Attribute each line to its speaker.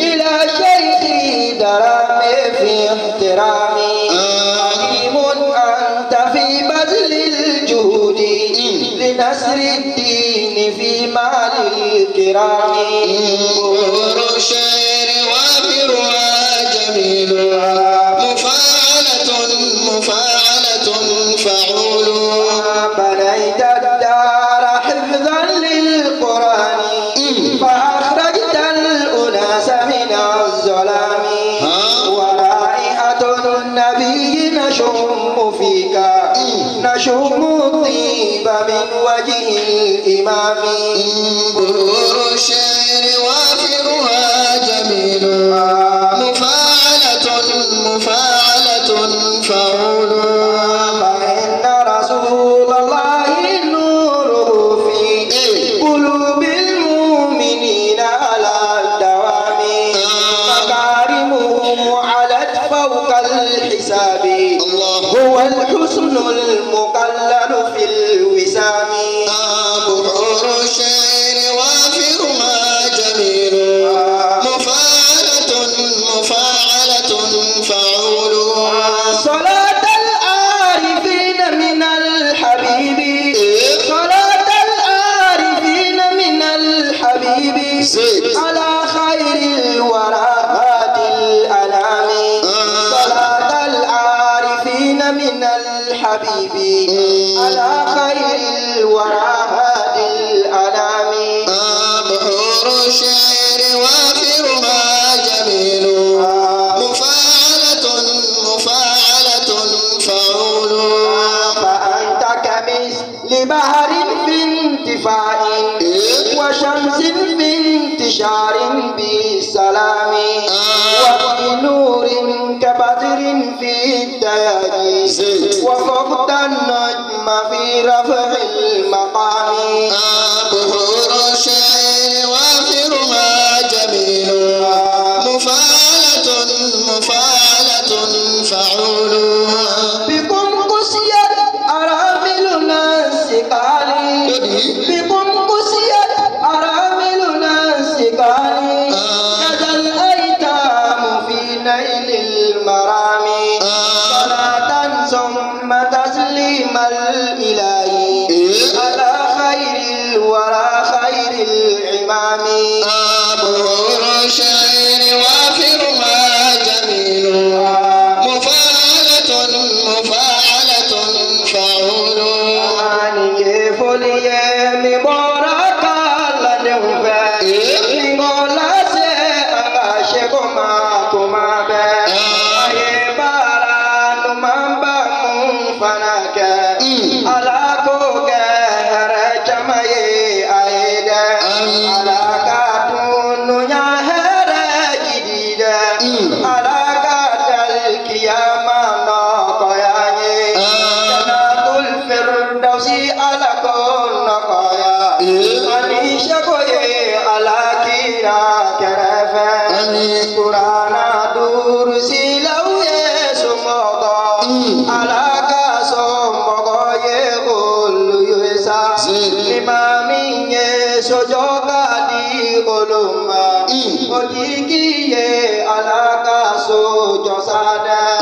Speaker 1: إلى شيخي درامي في احترامي. عليم أنت في بذل الجهود لنصر الدين في مال الكرام. نشم الطيب من وجه الإمام الله. هو الحسن المقلل في الوسام.
Speaker 2: بحور الشعر وافرها جميل. مفاعلة مفاعلة فعول.
Speaker 1: صلاة العارفين من الحبيب. صلاة العارفين من الحبيب.
Speaker 2: زيد.
Speaker 1: الحبيب على خير الورى هادي الأنام.
Speaker 2: بحور الشعر وافرها جميل. مفاعلة مفاعلة فعول.
Speaker 1: فأنت كمثل بحر في انتفاع وشمس في انتشار بالسلام وفي نور كبدر في الدياجي وفقد النجم في رفع المقام.
Speaker 2: بحور الشعر وافرها جميل. مفاعلة مفاعلة فعول.
Speaker 1: بكم قسيت أراملنا السقالي بكم قسيت أراملنا السقالي كذا الأيتام في نيل المرام. صلاة ثم تسليم Yeah, me boy. kurana duuru silaw ye somɔgɔ ala ka somɔgɔ ye olu ye sa ni maa min ye sojɔ ka di olu ma ye alaka ka sojɔ sa.